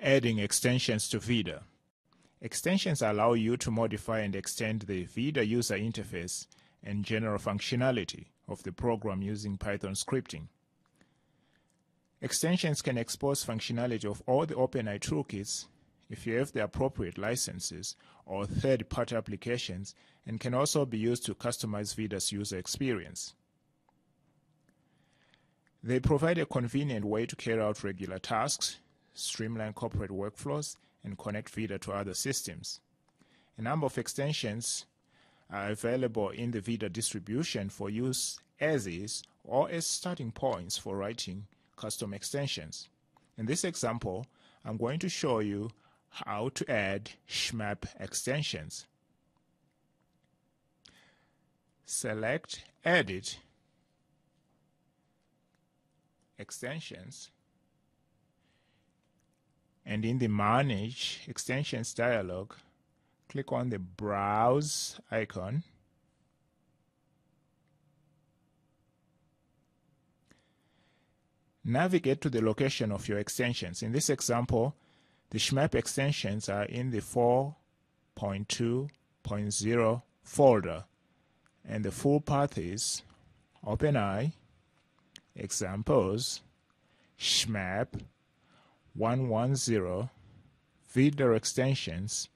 Adding extensions to VIDA. Extensions allow you to modify and extend the VIDA user interface and general functionality of the program using Python scripting. Extensions can expose functionality of all the OpenEye toolkits if you have the appropriate licenses or third-party applications and can also be used to customize VIDA's user experience. They provide a convenient way to carry out regular tasks, streamline corporate workflows, and connect VIDA to other systems. A number of extensions are available in the VIDA distribution for use as is or as starting points for writing custom extensions. In this example, I'm going to show you how to add SZMAP extensions. Select Edit Extensions and in the Manage Extensions dialog, click on the Browse icon Navigate to the location of your extensions. In this example, the SZMAP extensions are in the 4.2.0 folder and the full path is OpenEye, examples, SZMAP 110, VIDA extensions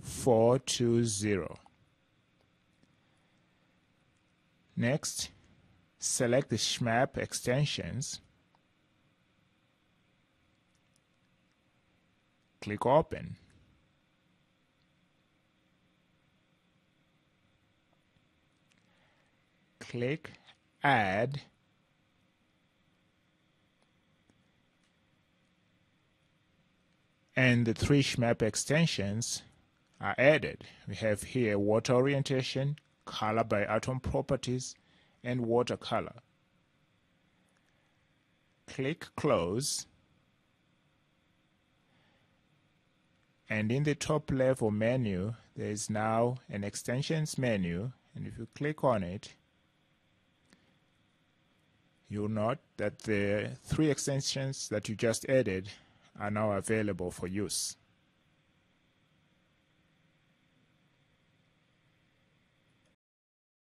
420. Next, select the SZMAP extensions click open. Click add and the three SZMAP extensions are added. We have here water orientation, color by atom properties, and watercolor. Click close and in the top level menu there is now an extensions menu and if you click on it you'll note that the three extensions that you just added are now available for use.